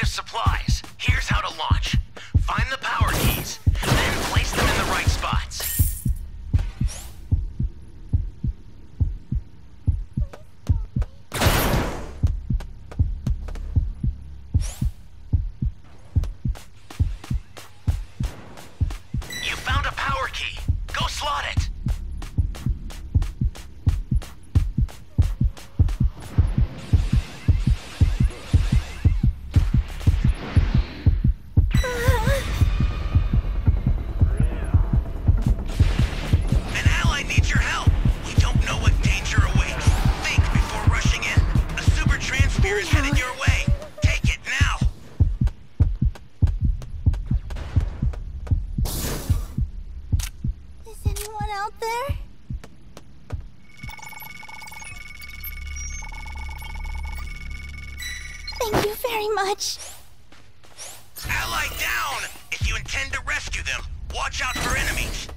of supplies. Spear is headed your way. Take it now. Is anyone out there? Thank you very much. Ally down! If you intend to rescue them, watch out for enemies.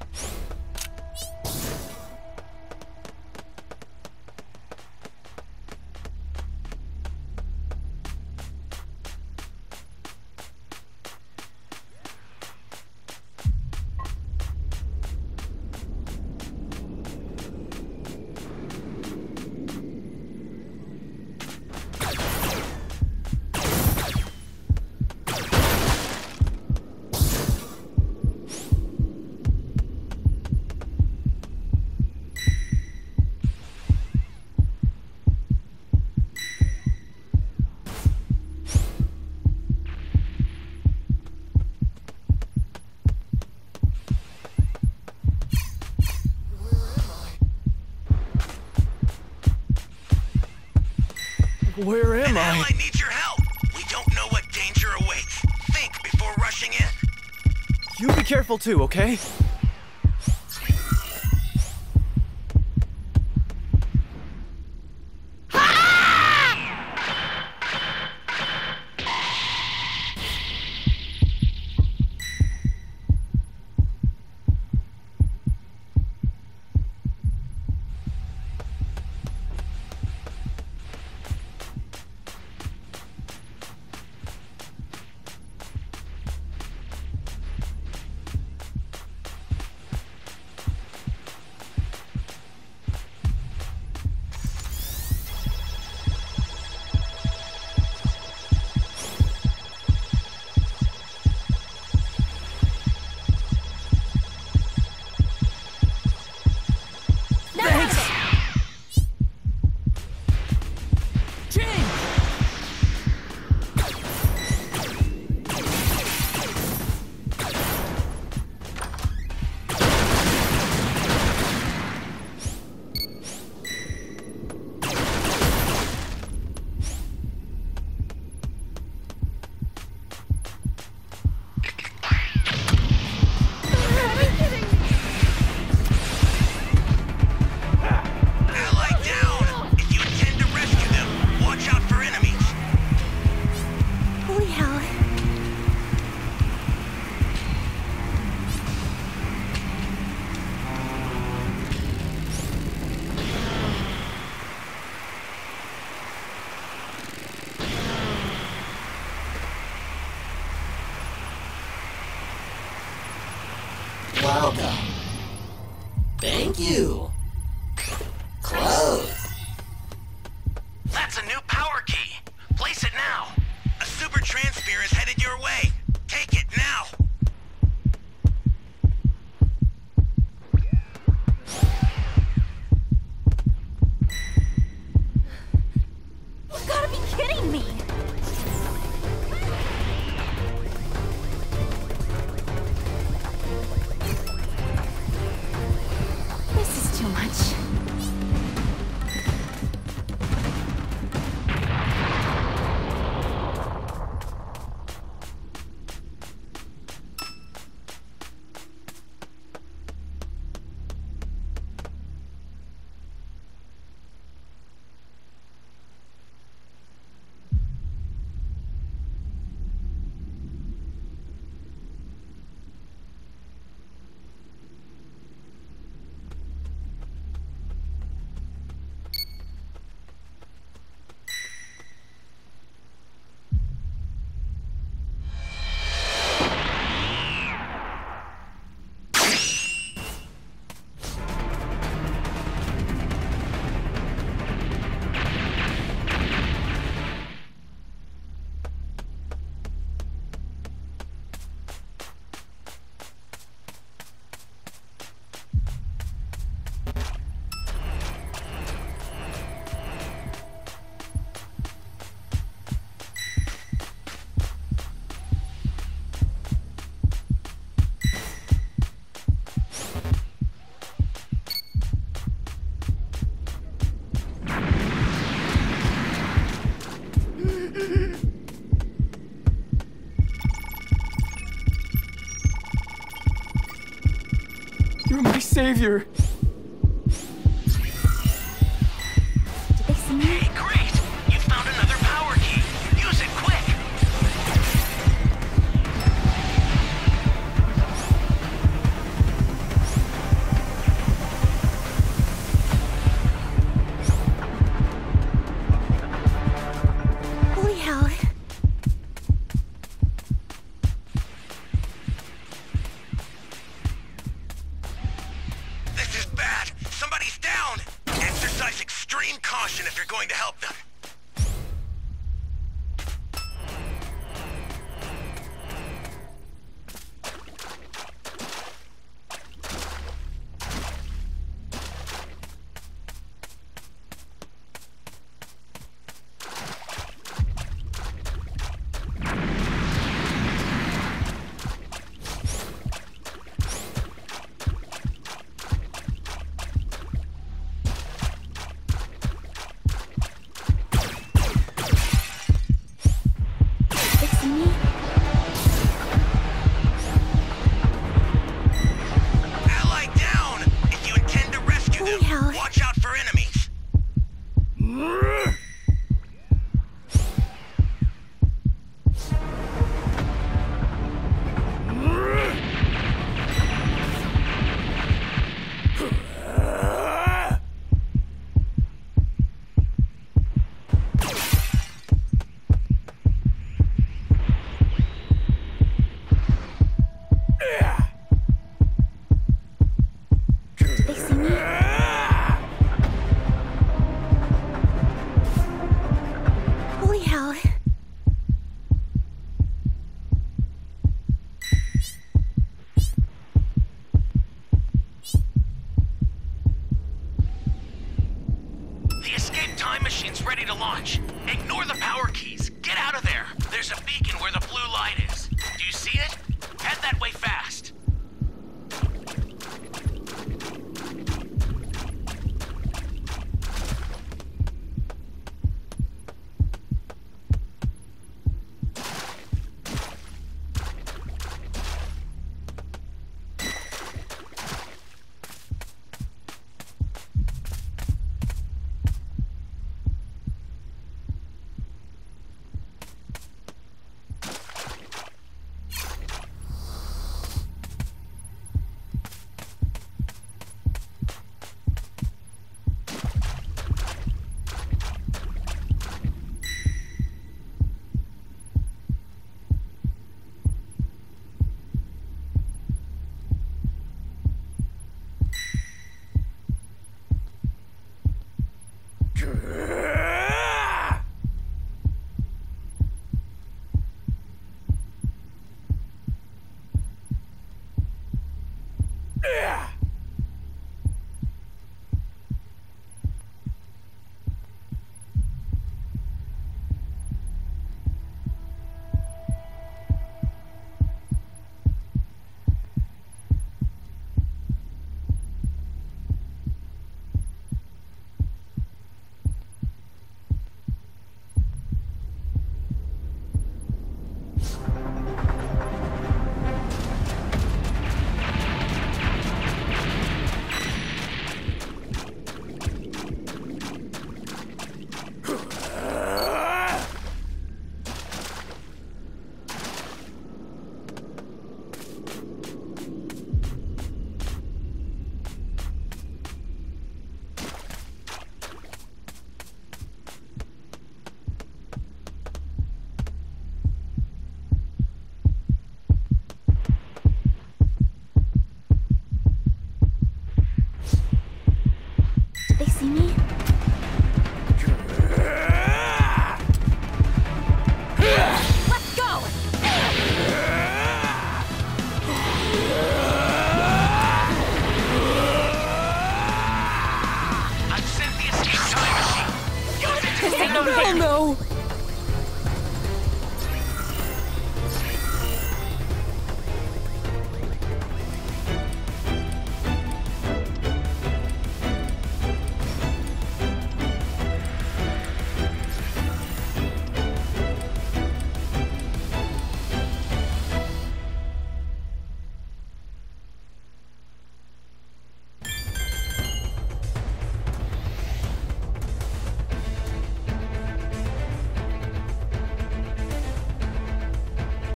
careful too, okay? Savior. caution if you're going to help them. machine's ready to launch. Ignore the power keys. Get out of there. There's a beacon where the blue light is. Do you see it? Head that way fast.